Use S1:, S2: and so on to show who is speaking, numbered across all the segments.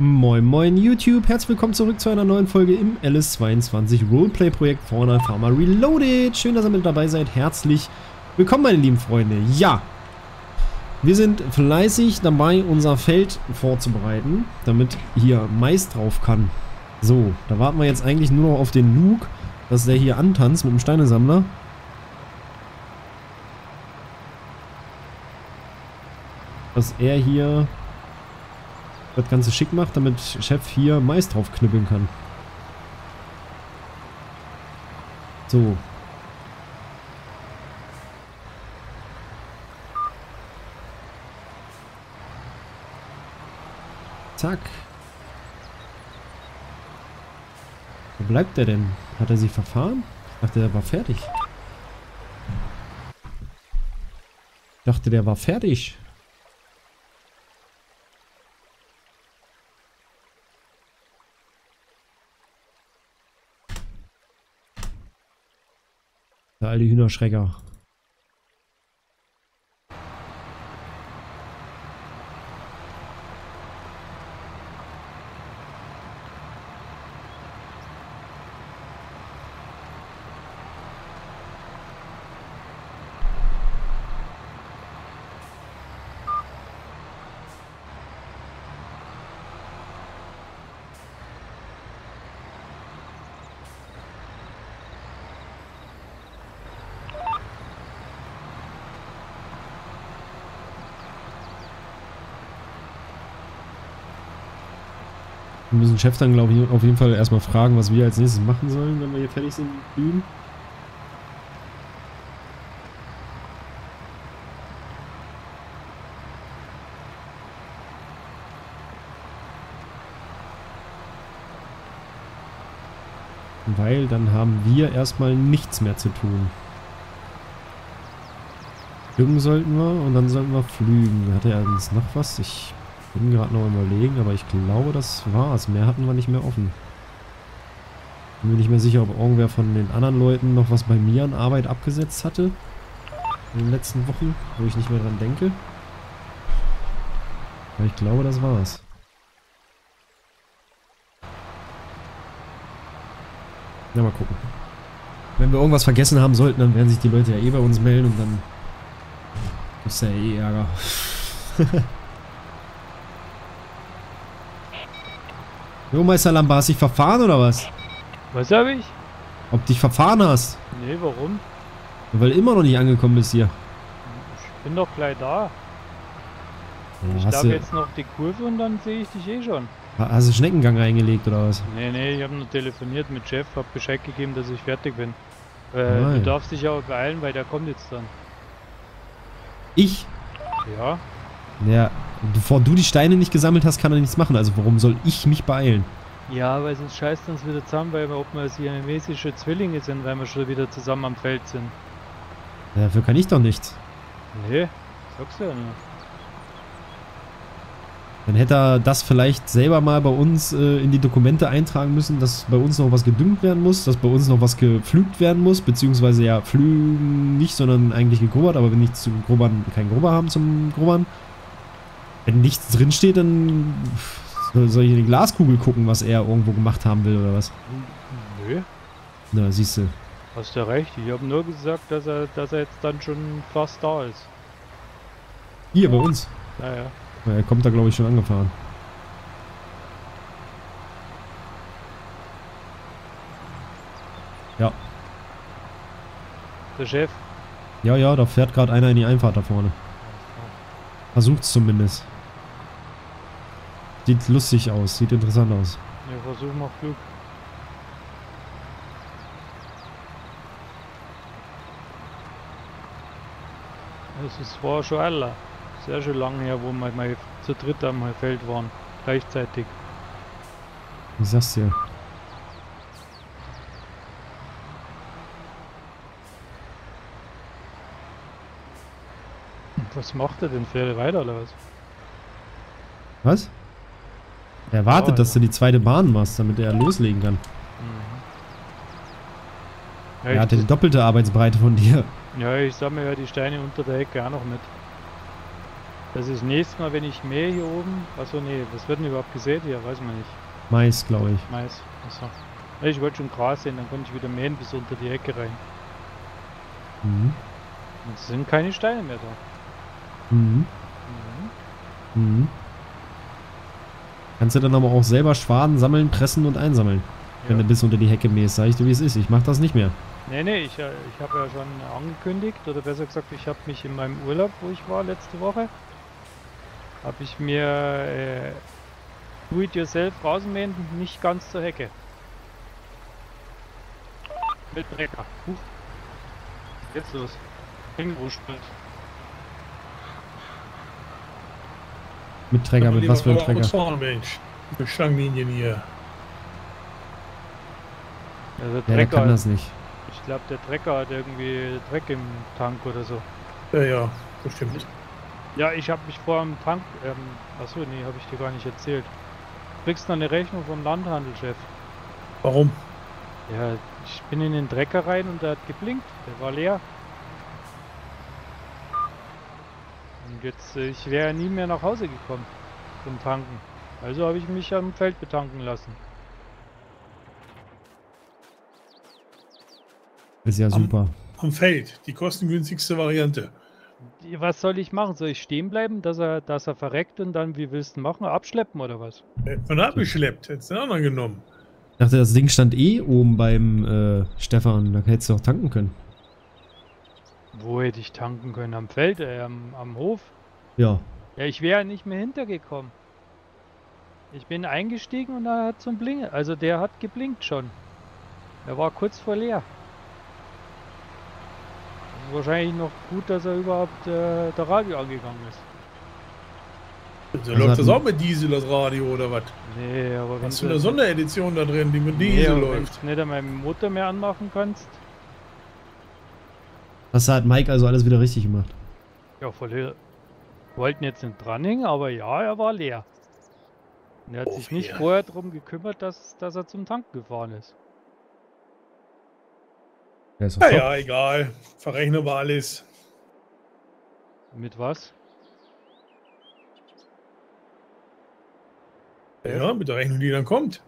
S1: Moin moin YouTube, herzlich willkommen zurück zu einer neuen Folge im LS22 Roleplay Projekt Fauna Farmer Reloaded. Schön, dass ihr mit dabei seid. Herzlich willkommen meine lieben Freunde. Ja, wir sind fleißig dabei unser Feld vorzubereiten, damit hier Mais drauf kann. So, da warten wir jetzt eigentlich nur noch auf den Luke, dass der hier antanzt mit dem Steinesammler. Dass er hier das Ganze schick macht, damit Chef hier Mais drauf knüppeln kann. So. Zack. Wo bleibt der denn? Hat er sich verfahren? Ich dachte, der war fertig. Ich dachte, der war fertig. Alte Hühnerschrecker. Wir müssen Chef dann, glaube ich, auf jeden Fall erstmal fragen, was wir als nächstes machen sollen, wenn wir hier fertig sind mit Bühnen. Weil dann haben wir erstmal nichts mehr zu tun. Flügen sollten wir und dann sollten wir flügen. Hat er uns noch was? Ich bin gerade noch überlegen, aber ich glaube, das war's. Mehr hatten wir nicht mehr offen. Bin mir nicht mehr sicher, ob irgendwer von den anderen Leuten noch was bei mir an Arbeit abgesetzt hatte. In den letzten Wochen, wo ich nicht mehr dran denke. Aber ich glaube, das war's. Ja, mal gucken. Wenn wir irgendwas vergessen haben sollten, dann werden sich die Leute ja eh bei uns melden und dann ist ja eh Ärger. Jo, Meister Lamba, hast dich verfahren oder was?
S2: Was hab ich?
S1: Ob dich verfahren hast?
S2: Nee, warum?
S1: Weil du immer noch nicht angekommen bist hier.
S2: Ich bin doch gleich da.
S1: Ja,
S2: ich
S1: du,
S2: jetzt noch die Kurve und dann sehe ich dich eh schon.
S1: hast du Schneckengang reingelegt oder was?
S2: Nee, nee, ich habe nur telefoniert mit Jeff, hab Bescheid gegeben, dass ich fertig bin. Äh,
S1: Nein.
S2: du darfst dich aber beeilen, weil der kommt jetzt dann.
S1: Ich?
S2: Ja,
S1: Ja, bevor du die Steine nicht gesammelt hast, kann er nichts machen. Also warum soll ich mich beeilen?
S2: ja, weil sonst scheißt uns wieder zusammen, weil wir, ob wir siamesische Zwillinge sind, weil wir schon wieder zusammen am Feld sind.
S1: Ja, Dafür kann ich doch nichts.
S2: Nee, sagst du ja nur.
S1: Dann hätte er das vielleicht selber mal bei uns äh, in die Dokumente eintragen müssen, dass bei uns noch was gedüngt werden muss, dass bei uns noch was gepflügt werden muss, beziehungsweise ja, pflügen nicht, sondern eigentlich gegrubbert, aber wenn nicht zum Grubbern, kein Grubber haben zum Grubbern. Wenn nichts drinsteht, dann soll- ich in die Glaskugel gucken, was er irgendwo gemacht haben will oder was.
S2: Nö,
S1: Na, siehst du.
S2: hast ja recht. Ich habe nur gesagt, dass er, dass er jetzt dann schon fast da ist.
S1: Hier bei uns.
S2: Naja.
S1: Ja, Er kommt da, glaube ich, schon angefahren. Ja,
S2: Der Chef.
S1: ja, ja, da fährt gerade einer in die Einfahrt da vorne. Versucht's zumindest. Sieht lustig aus, sieht interessant aus.
S2: Wir versuchen mal Flug. Es ist war schon aller. Sehr schon lange her, wo wir mal zu dritt am Feld waren. Gleichzeitig.
S1: Ich sag's dir.
S2: Was macht er denn? Fährt er weiter oder was?
S1: Was? Er wartet,
S2: Ja,
S1: dass du die zweite Bahn machst, damit er loslegen kann.
S2: Mhm. Ja,
S1: Er hatte die doppelte Arbeitsbreite von dir.
S2: ja, ich sammle ja die Steine unter der Ecke auch noch mit. Das ist nächstes Mal, wenn ich mähe hier oben. Achso, nee, was wird denn überhaupt gesät hier? Weiß man nicht.
S1: Mais, glaube ich.
S2: Mais. Achso. Ich wollte schon Gras sehen, dann konnte ich wieder mähen bis unter die Ecke rein.
S1: Mhm.
S2: Und es sind keine Steine mehr da.
S1: Mhm.
S2: Mhm.
S1: Mhm. Kannst du dann aber auch selber Schwaden sammeln, pressen und einsammeln. Wenn
S2: Ja.
S1: du bis unter die Hecke mähst, sag ich dir, wie es ist. Ich mach das nicht mehr.
S2: Nee, nee, ich, äh, ich habe ja schon angekündigt, oder besser gesagt, ich habe mich in meinem Urlaub, wo ich war letzte Woche, habe ich mir äh, Do-it-yourself rausmähen, nicht ganz zur Hecke. Mit Trecker. Huch. Jetzt los. Känguru-Sprint.
S1: Mit Träger, mit was für ein Träger?
S3: Fahren, Mensch. Mit Schlangenlinien hier.
S2: Also
S1: Ja, der
S2: Trecker,
S1: kann das nicht.
S2: ich glaube der Trecker hat irgendwie Dreck im Tank oder so.
S3: Ja, ja, bestimmt.
S2: Ja, ich habe mich vor dem Tank, ähm, achso, nee, habe ich dir gar nicht erzählt. Du kriegst noch eine Rechnung vom Landhandelchef.
S3: Warum?
S2: Ja, ich bin in den Trecker rein und der hat geblinkt. Der war leer. Jetzt, äh, ich wäre nie mehr nach Hause gekommen zum Tanken. Also habe ich mich am Feld betanken lassen.
S1: Ist ja
S3: Am-
S1: super.
S3: Am Feld. Die kostengünstigste Variante.
S2: Was soll ich machen? Soll ich stehen bleiben, dass er, dass er verreckt und dann, wie willst du machen? Abschleppen oder was?
S3: Hätte man abgeschleppt, hätte es den anderen genommen.
S1: Ich dachte, das Ding stand eh oben beim äh, Stefan. Da hättest du auch tanken können.
S2: Wo hätte ich tanken können? Am Feld, äh, am, am Hof?
S1: Ja.
S2: Ja, ich wäre nicht mehr hintergekommen. Ich bin eingestiegen und er hat zum Blinken. Also der hat geblinkt schon. Er war kurz vor leer. Wahrscheinlich noch gut, dass er überhaupt äh, der Radio angegangen ist.
S3: So
S1: Also
S3: läuft das auch mit Diesel, das Radio oder was?
S2: Nee, aber wenn
S3: Hast du eine Sonderedition da drin, die mit
S2: nee,
S3: Diesel
S2: wenn
S3: läuft?
S2: du nicht an meinem Motor mehr anmachen kannst.
S1: Das hat Mike also alles wieder richtig gemacht.
S2: Ja, voll leer. Wollten jetzt nicht dranhängen, aber ja, er war leer. Und er hat
S3: Oh,
S2: sich nicht
S3: ja.
S2: vorher darum gekümmert, dass, dass er zum Tank gefahren ist.
S1: Der ist
S3: Ja, ja, egal. Verrechnen wir alles.
S2: Mit was?
S3: Ja, mit der Rechnung, die dann kommt.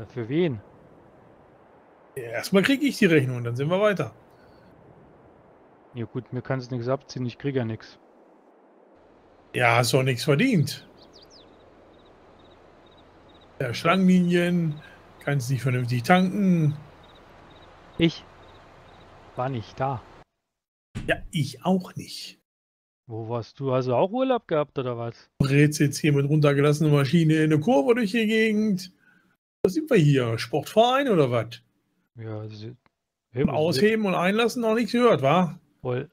S2: Äh, für wen?
S3: Ja, erstmal kriege ich die Rechnung, dann sind wir weiter.
S2: Ja gut, mir kann es nichts abziehen, ich kriege ja nichts.
S3: Ja, hast doch nichts verdient. Ja, Schlangenlinien, kannst nicht vernünftig tanken.
S2: Ich war nicht da.
S3: Ja, ich auch nicht.
S2: Wo warst du? Hast du auch Urlaub gehabt oder was?
S3: Rätst jetzt hier mit runtergelassener Maschine in eine Kurve durch die Gegend. Was sind wir hier? Sportverein oder was?
S2: Ja, sie,
S3: Im Ausheben und Einlassen noch nichts gehört, wa?
S2: Woll.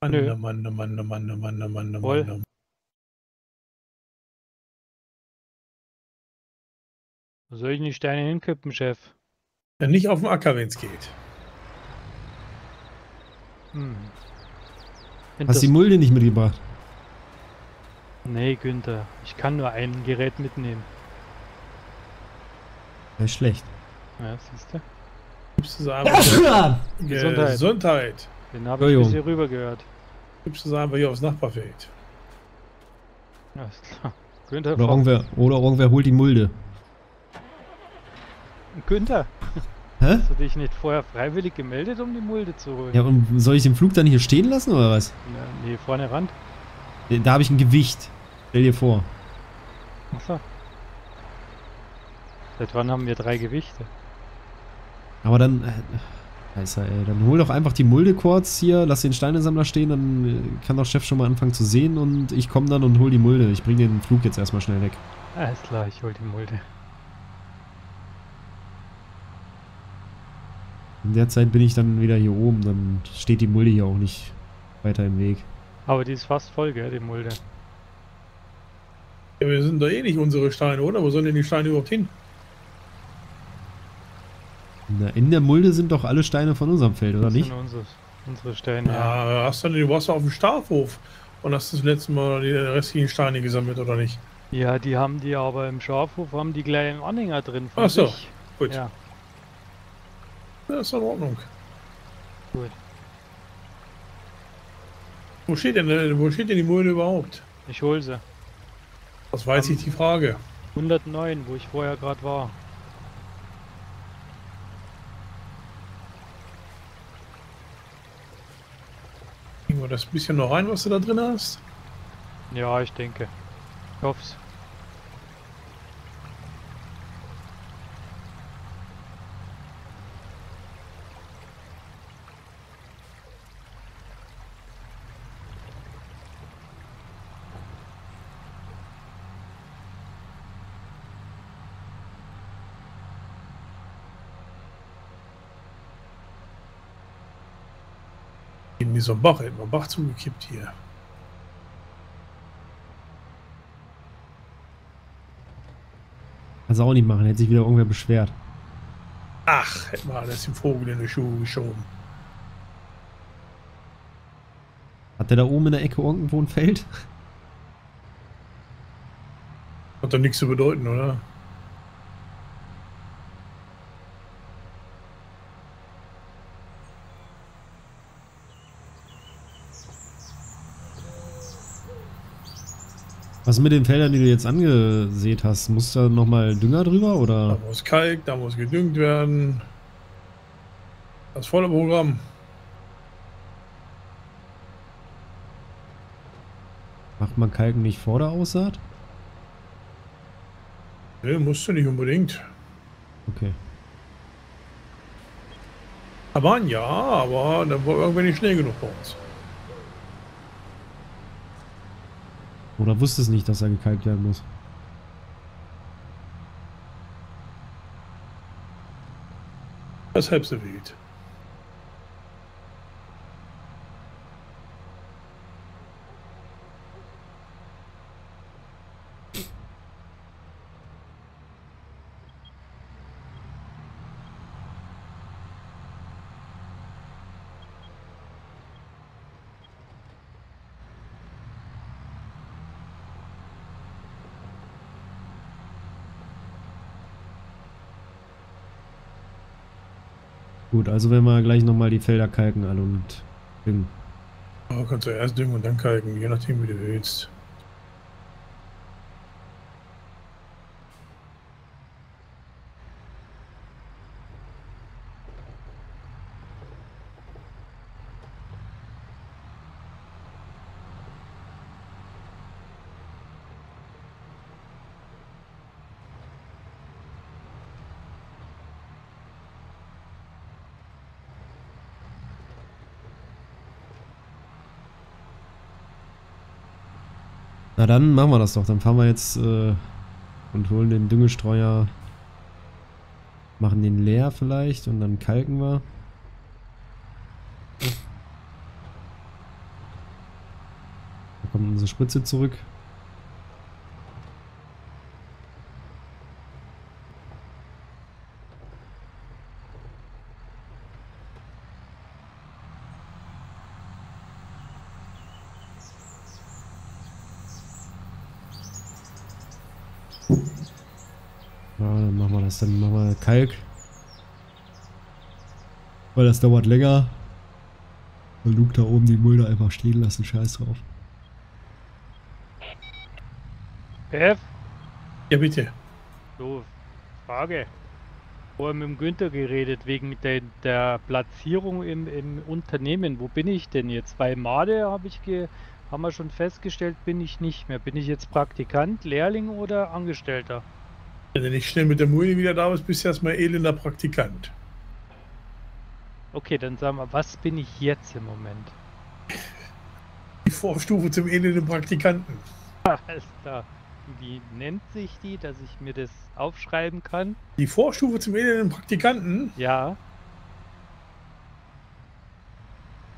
S3: Mann,
S2: Nö.
S3: Mann, Mann, Mann, Mann, Mann, Mann, Mann,
S2: Woll.
S3: Mann.
S2: Wo soll ich denn die Steine hinkippen, Chef?
S3: Ja, nicht auf dem Acker, wenn es geht.
S2: Hm.
S1: Hast die Mulde nicht mitgebracht?
S2: Nee, Günther. Ich kann nur ein Gerät mitnehmen.
S1: Das ist schlecht.
S2: Ja, siehst du?
S3: Gibst du
S1: so
S2: Gesundheit.
S3: Gesundheit.
S2: Den habe ich bis hier rüber gehört.
S3: Gibst du sie einfach hier aufs Nachbarfeld.
S2: Ist klar. Günther,
S1: Oder irgendwer, oder irgendwer holt die Mulde.
S2: Günther,
S1: Hä?
S2: hast du dich nicht vorher freiwillig gemeldet, um die Mulde zu holen?
S1: Ja, und soll ich den Flug dann hier stehen lassen oder was?
S2: Ja, nee, vorne ran.
S1: Da habe ich ein Gewicht. Stell dir vor.
S2: Achso. Seit wann haben wir drei Gewichte?
S1: Aber dann. Äh, Scheiße, ey. Dann hol doch einfach die Mulde kurz hier, lass den Steinesammler stehen, dann kann doch Chef schon mal anfangen zu sehen und ich komme dann und hol die Mulde. Ich bringe den Flug jetzt erstmal schnell weg.
S2: Alles klar, ich hol die Mulde.
S1: In der Zeit bin ich dann wieder hier oben, dann steht die Mulde hier auch nicht weiter im Weg.
S2: Aber die ist fast voll, gell, die Mulde.
S3: Ja, wir sind doch eh nicht unsere Steine, oder? Wo sollen denn die Steine überhaupt hin?
S1: Na, in der Mulde sind doch alle Steine von unserem Feld, oder
S2: Das
S1: nicht?
S2: sind unsere, unsere Steine. Ja.
S3: Ja, hast du, du warst doch auf dem Stafhof und hast das letzte Mal die restlichen Steine gesammelt, oder nicht?
S2: ja, die haben die aber im Schafhof, haben die gleich im Anhänger drin. von
S3: Ach so,
S2: sich.
S3: Gut,
S2: Ja,
S3: das ist in Ordnung.
S2: Gut.
S3: Wo steht denn, wo steht denn die Mulde überhaupt?
S2: Ich hol sie.
S3: Das weiß
S2: Ähm,
S3: ich die Frage.
S2: 109, wo ich vorher gerade war.
S3: Kriegen wir das bisschen noch rein, was du da drin hast?
S2: Ja, ich denke. Ich hoff's.
S3: In dieser Bach, immer Bach zugekippt hier.
S1: Kannst du auch nicht machen, hätte sich wieder irgendwer beschwert.
S3: Ach, hätten wir alles dem Vogel in die Schuhe geschoben.
S1: Hat der da oben in der Ecke irgendwo ein Feld?
S3: Hat doch nichts zu bedeuten, oder?
S1: Was mit den Feldern, die du jetzt angesät hast? Muss da nochmal Dünger drüber
S3: Da
S1: oder?
S3: muss Kalk, da muss gedüngt werden. Das volle Programm.
S1: Macht man Kalken nicht vor der Aussaat?
S3: Ne, musst du nicht unbedingt.
S1: Okay.
S3: Aber ja, aber dann war irgendwann nicht schnell genug bei uns.
S1: Oder wusste es nicht, dass er gekalkt werden muss?
S3: Das ist halb so wild.
S1: Gut, also wenn wir gleich nochmal die Felder kalken alle und düngen.
S3: Aber kannst du erst düngen und dann kalken, je nachdem wie du willst.
S1: Na dann machen wir das doch. Dann fahren wir jetzt äh, und holen den Düngestreuer. Machen den leer vielleicht und dann kalken wir. Da kommt unsere Spritze zurück. Ja, dann machen wir das. Dann machen wir Kalk. Weil das dauert länger. Und Luke da oben die Mulde einfach stehen lassen. Scheiß drauf.
S2: F,
S3: Ja, bitte.
S2: so, Frage. Vorher mit dem Günther geredet wegen der, der Platzierung im, im Unternehmen. Wo bin ich denn jetzt? Bei Made habe ich ge, haben wir schon festgestellt, bin ich nicht mehr. Bin ich jetzt Praktikant, Lehrling oder Angestellter?
S3: Wenn du nicht schnell mit der Mulde wieder da bist, bist du erstmal elender Praktikant.
S2: Okay, dann sagen wir, was bin ich jetzt im Moment?
S3: Die Vorstufe zum elenden Praktikanten.
S2: Alles klar. Wie nennt sich die, dass ich mir das aufschreiben kann?
S3: Die Vorstufe zum elenden Praktikanten?
S2: Ja,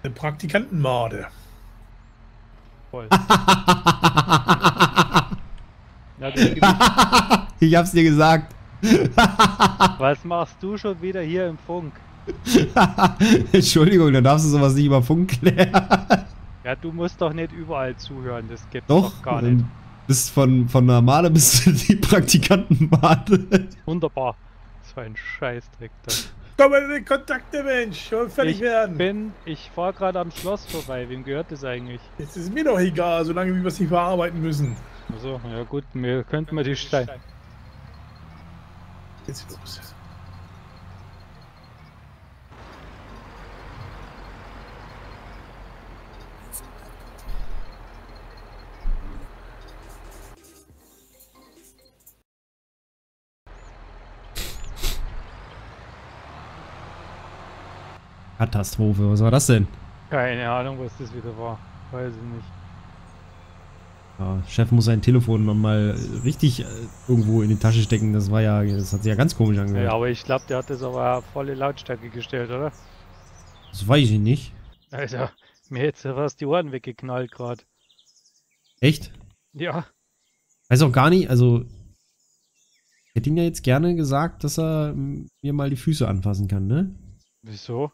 S3: Eine Praktikantenmade.
S2: voll. Na,
S1: ich hab's dir gesagt.
S2: was machst du schon wieder hier im Funk?
S1: Entschuldigung, dann darfst du sowas nicht über Funk klären.
S2: Ja, du musst doch nicht überall zuhören, das gibt's doch,
S1: Doch,
S2: gar
S1: ähm,
S2: nicht.
S1: Bist von, von der Male bis zu die Praktikantenmade.
S2: Wunderbar. So ein Scheißdreck da.
S3: Komm mal in die Kontakte, Mensch. Soll fertig
S2: ich
S3: werden.
S2: bin, ich fahre gerade am Schloss vorbei. Wem gehört das eigentlich?
S3: Jetzt ist mir doch egal, solange wir es nicht verarbeiten müssen.
S2: Also, ja gut, wir könnten wir die Stein.
S3: Jetzt los.
S1: Katastrophe, was war das denn?
S2: Keine Ahnung, was das wieder war. Weiß ich nicht.
S1: Ja, Chef muss sein Telefon nochmal richtig äh, irgendwo in die Tasche stecken. Das war ja, das hat sich ja ganz komisch angehört.
S2: Ja, aber ich glaube, der hat das aber volle Lautstärke gestellt, oder?
S1: Das weiß ich nicht.
S2: Also, mir hätte ja fast die Ohren weggeknallt gerade.
S1: Echt?
S2: Ja,
S1: Weiß auch gar nicht, also. Ich hätte ihm ja jetzt gerne gesagt, dass er mm, mir mal die Füße anfassen kann, ne?
S2: wieso?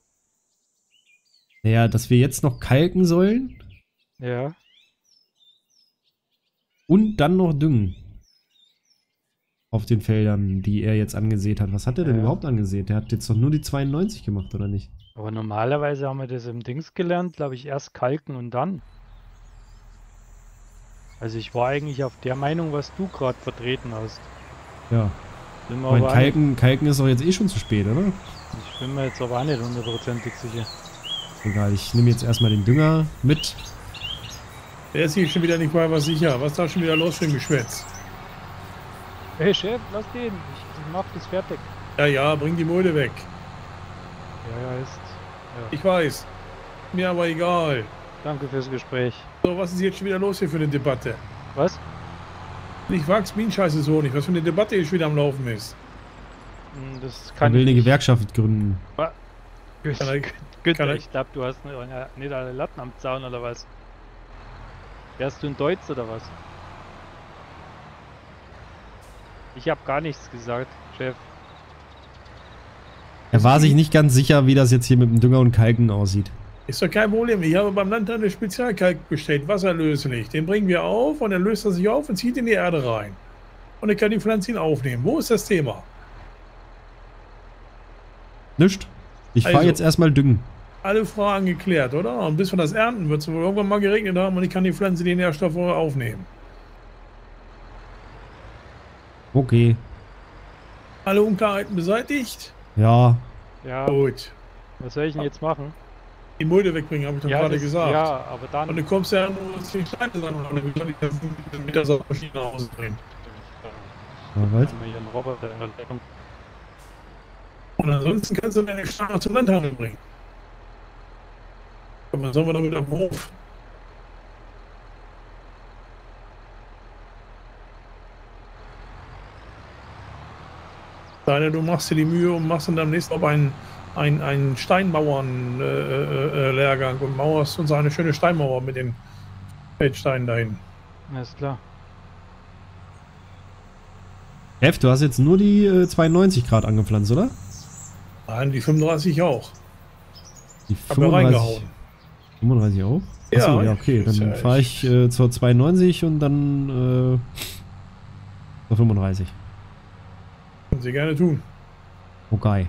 S1: Naja, dass wir jetzt noch kalken sollen
S2: Ja.
S1: Und dann noch düngen. Auf den Feldern, die er jetzt angesät hat. Was hat er denn
S2: Ja.
S1: überhaupt angesät? Der hat jetzt doch nur die 92 gemacht, oder nicht?
S2: Aber normalerweise haben wir das im Dings gelernt, glaube ich, erst kalken und dann. Also ich war eigentlich auf der Meinung, was du gerade vertreten hast.
S1: Ja.
S2: Bin auch
S1: kalken, kalken ist doch jetzt eh schon zu spät, oder?
S2: ich bin mir jetzt aber auch nicht hundertprozentig sicher.
S1: Egal, ich nehme jetzt erstmal den Dünger mit.
S3: Der ist hier schon wieder nicht mal was sicher. Was ist da schon wieder los für ein Geschwätz?
S2: Hey Chef, lass den. Ich, ich mach das fertig.
S3: Ja, ja, bring die Mulde weg.
S2: Ja, ja, ist.
S3: Ich weiß. Mir aber egal.
S2: Danke fürs Gespräch.
S3: So, was ist jetzt schon wieder los hier für eine Debatte?
S2: Was?
S3: Ich wachs Bienenscheiße so nicht. Was für eine Debatte hier schon wieder am Laufen ist.
S2: Hm, Das kann
S1: will
S2: ich
S1: eine
S2: nicht.
S1: Gewerkschaft gründen.
S2: Günther,
S3: Kann er-
S2: Günther,
S3: kann er-
S2: ich glaube, du hast nicht, nicht alle Latten am Zaun oder was? Wärst du ein Deutsch oder was? Ich habe gar nichts gesagt, Chef.
S1: Er war sich nicht ganz sicher, wie das jetzt hier mit dem Dünger und Kalken aussieht.
S3: Ist doch kein Problem. Ich habe beim Landtag eine Spezialkalk bestellt, wasserlöslich. Den bringen wir auf und dann löst er sich auf und zieht in die Erde rein. Und dann kann die Pflanze ihn aufnehmen. Wo ist das Thema?
S1: Nischt. Ich fahre
S3: Also-
S1: jetzt erstmal düngen.
S3: Alle Fragen geklärt, oder? Und bis wir das ernten, wird es wohl irgendwann mal geregnet haben und ich kann die Pflanze die Nährstoffe aufnehmen.
S1: Okay.
S3: Alle Unklarheiten beseitigt?
S1: Ja.
S2: Ja,
S3: Gut.
S2: was soll ich denn jetzt machen?
S3: Die Mulde wegbringen, habe ich doch gerade
S2: das-
S3: gesagt.
S2: ja, aber
S3: Und
S2: dann.
S3: du kommst ja nur zu den Steine dran und dann kann ich das mit der Saugmaschine nach Hause bringen.
S1: Ja, was?
S3: Und ansonsten kannst du deine Steine zum Landhandel bringen. Aber was sollen wir damit am Hof? Denn, du machst dir die Mühe und machst dann demnächst auch einen, einen, einen Steinmauern-Lehrgang äh, äh, Lehrgang und mauerst uns eine schöne Steinmauer mit den Feldsteinen dahin.
S2: Alles klar.
S1: F, du hast jetzt nur die äh, 92 Grad angepflanzt, oder?
S3: Nein, die 35 auch.
S1: Die
S3: Hab da reingehauen.
S1: 35 auch?
S3: Ja,
S1: Achso, ja, okay.
S3: ist
S1: Dann
S3: ja
S1: fahre ich äh, zur 92 und dann äh, zur 35.
S3: Können Sie gerne tun.
S1: Okay.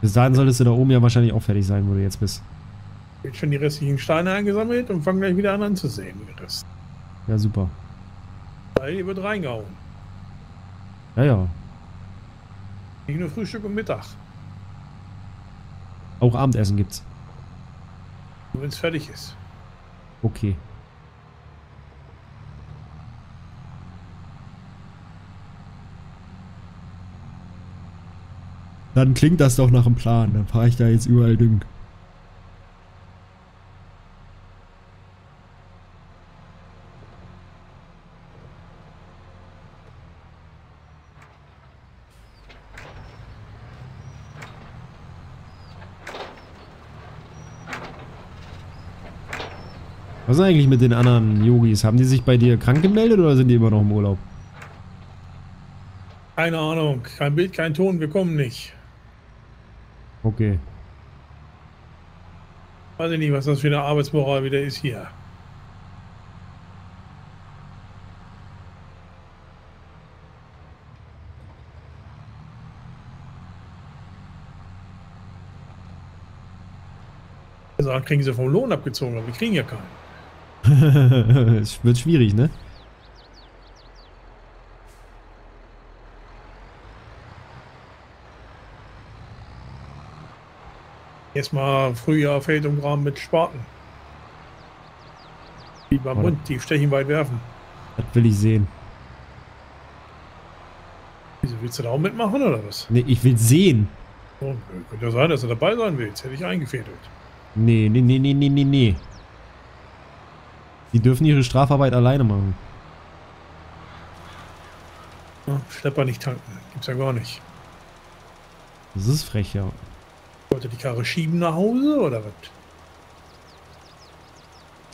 S1: Bis dahin solltest du da oben ja wahrscheinlich auch fertig sein, wo du jetzt bist.
S3: Jetzt schon die restlichen Steine eingesammelt und fangen gleich wieder an anzusehen. Den Rest.
S1: Ja, super.
S3: Weil hier wird reingehauen.
S1: Ja, ja.
S3: Nicht nur Frühstück und Mittag.
S1: Auch Abendessen gibt's.
S3: Nur wenn es fertig ist.
S1: Okay. Dann klingt das doch nach einem Plan. Dann fahre ich da jetzt überall düngen. Was ist eigentlich mit den anderen Yogis? Haben die sich bei dir krank gemeldet oder sind die immer noch im Urlaub?
S3: Keine Ahnung. Kein Bild, kein Ton. Wir kommen nicht.
S1: Okay.
S3: Weiß ich nicht, was das für eine Arbeitsmoral wieder ist hier. Also kriegen sie vom Lohn abgezogen, aber wir kriegen ja keinen
S1: es wird schwierig, ne?
S3: Erstmal Frühjahr Feld und Graben mit Spaten. Die beim Mund, die stechen weit werfen.
S1: Das will ich sehen.
S3: Wieso willst du da auch mitmachen oder was?
S1: Ne, ich will sehen.
S3: Oh, könnte ja sein, dass du dabei sein willst. Hätte ich eingefädelt.
S1: Nee, nee, nee, nee, nee, nee, nee. Die dürfen ihre Strafarbeit alleine machen.
S3: Ja, Schlepper nicht tanken. Gibt's ja gar nicht.
S1: Das ist frech, ja.
S3: Wollte die Karre schieben nach Hause oder was?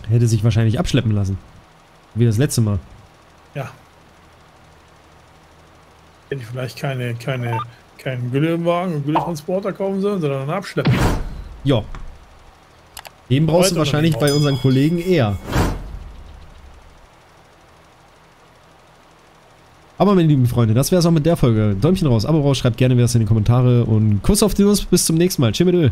S1: Hätte sich wahrscheinlich abschleppen lassen. Wie das letzte Mal.
S3: Ja. Hätte ich vielleicht keine, keine, keinen Güllewagen und Gülletransporter kaufen sollen, sondern einen Abschlepper.
S1: Ja. Den brauchst
S3: Heute
S1: du wahrscheinlich bei unseren Kollegen eher. Aber meine lieben Freunde, das wäre es auch mit der Folge. Däumchen raus, Abo raus, schreibt gerne wer es in die Kommentare und Kuss auf die Nuss. Bis zum nächsten Mal. Tschüss mit Öl.